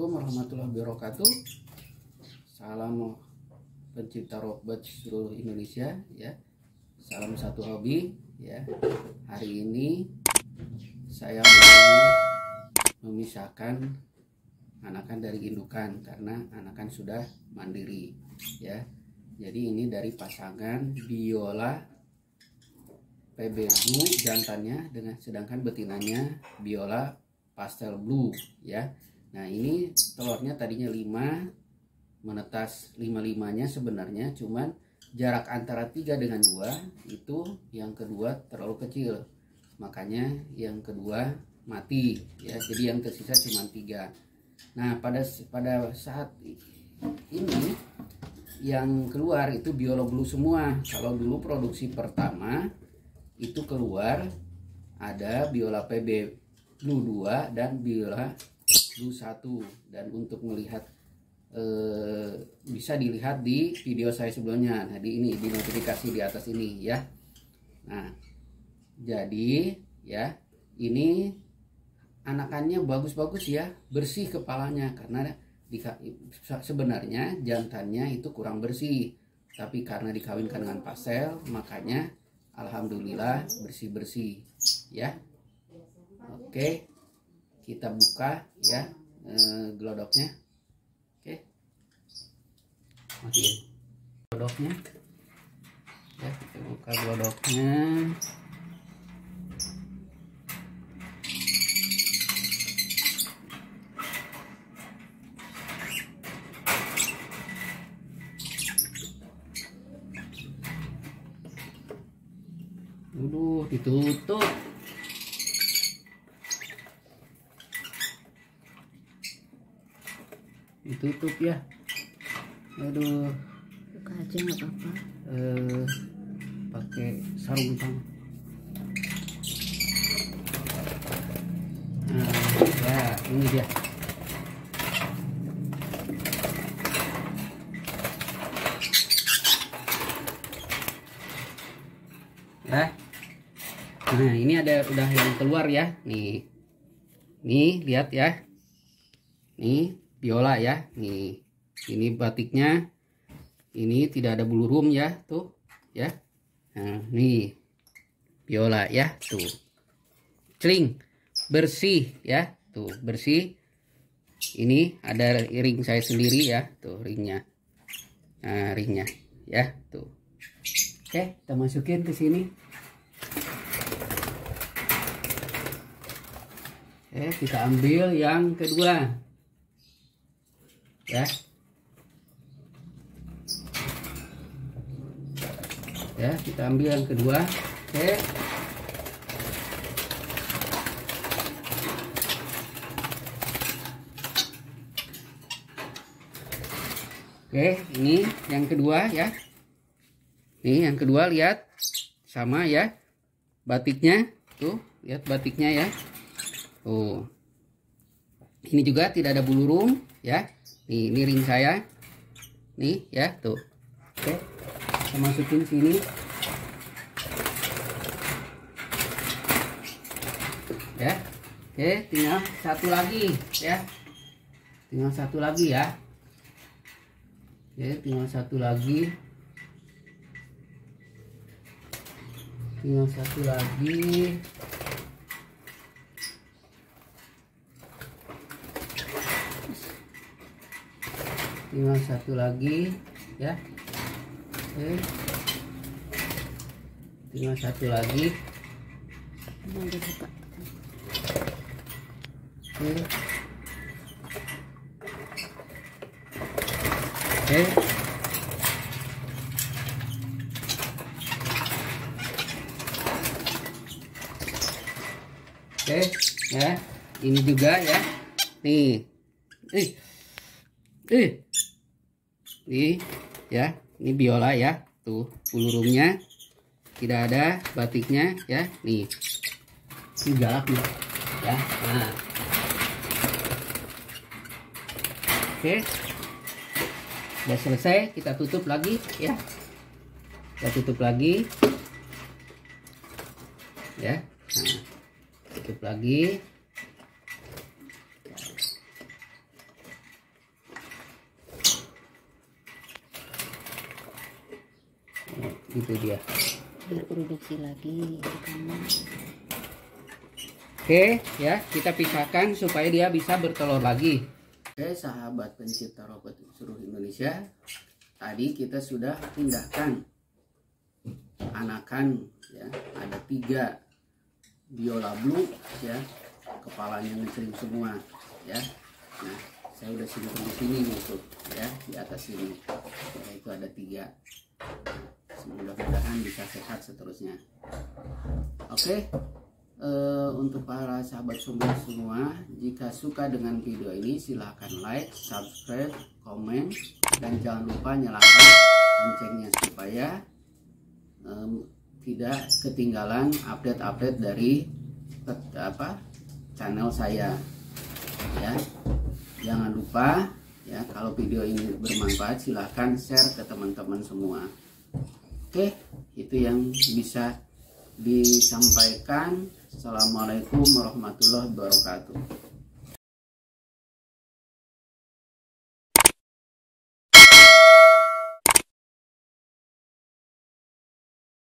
Assalamualaikum warahmatullahi wabarakatuh Salam pencipta robot seluruh Indonesia ya. Salam satu hobi ya. Hari ini saya mau memisahkan anakan dari indukan karena anakan sudah mandiri ya. Jadi ini dari pasangan Biola PBU jantannya dengan sedangkan betinanya Biola pastel blue ya Nah, ini telurnya tadinya 5 menetas lima limanya sebenarnya cuman jarak antara tiga dengan dua itu yang kedua terlalu kecil. Makanya yang kedua mati ya. Jadi yang tersisa cuma tiga. Nah pada pada saat ini yang keluar itu biolog blue semua. Kalau dulu produksi pertama itu keluar ada biola pb blue 2 dan biola blue 1 dan untuk melihat eh, bisa dilihat di video saya sebelumnya. Nah ini di notifikasi di atas ini ya. Nah jadi ya ini anakannya bagus-bagus ya. Bersih kepalanya karena di, sebenarnya jantannya itu kurang bersih. Tapi karena dikawinkan dengan pasel makanya alhamdulillah bersih-bersih ya. Oke kita buka ya eh, gelodoknya. Matiin glodoknya ya kita buka glodoknya Aduh, ditutup. Ditutup ya. Aduh. Buka aja nggak apa-apa. Eh pakai sarung tangan. Nah ya ini dia. Ya nah ini ada udah yang keluar ya. Nih. Nih lihat ya. Nih biola ya. Nih ini batiknya. Ini tidak ada bulu rum ya tuh ya. Nah nih biola ya tuh. Celing bersih ya tuh bersih. Ini ada ring saya sendiri ya tuh ringnya. Nah ringnya ya tuh. Oke kita masukin ke sini. Oke kita ambil yang kedua ya. Ya kita ambil yang kedua. Oke. Oke ini yang kedua ya. Ini yang kedua lihat. Sama ya batiknya. Tuh lihat batiknya ya. Tuh. Ini juga tidak ada bulu ya nih ini ring saya. Nih ya tuh. Oke kita masukin sini. Ya oke tinggal satu lagi ya. Tinggal satu lagi ya. Oke tinggal satu lagi. Tinggal satu lagi tinggal satu lagi ya. Oke. Tinggal satu lagi. Oke. Oke. Oke ya. Ini juga ya. Nih. Ih. Ih nih ya. Ini biola ya. Tuh bulurumnya tidak ada batiknya ya. Nih. Ini galak nih ya. Nah. Oke. Udah selesai kita tutup lagi ya. Kita tutup lagi. Ya. Nah, tutup lagi itu dia. Biar produksi lagi oke ya kita pisahkan supaya dia bisa bertelur lagi. Oke sahabat pencipta robot seluruh Indonesia tadi kita sudah pindahkan anakan ya. Ada tiga. Biola blue ya kepalanya ngecering semua ya. Nah saya udah simpan di sini nih tuh ya di atas sini ya, itu ada tiga mudah-mudahan bisa sehat seterusnya. Oke eh, untuk para sahabat semua semua jika suka dengan video ini silahkan like subscribe komen dan jangan lupa nyalakan loncengnya supaya um, tidak ketinggalan update-update dari apa channel saya. Ya jangan lupa ya kalau video ini bermanfaat silahkan share ke teman-teman semua oke itu yang bisa disampaikan. Assalamualaikum warahmatullahi wabarakatuh